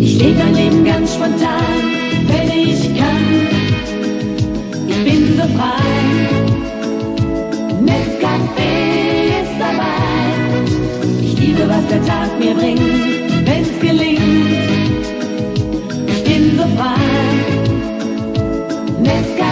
Ich lebe ein Leben ganz spontan, wenn ich kann. Ich bin so frei. Nescafé ist dabei. Ich liebe, was der Tag mir bringt, wenn's gelingt. Ich bin so frei. Nescafé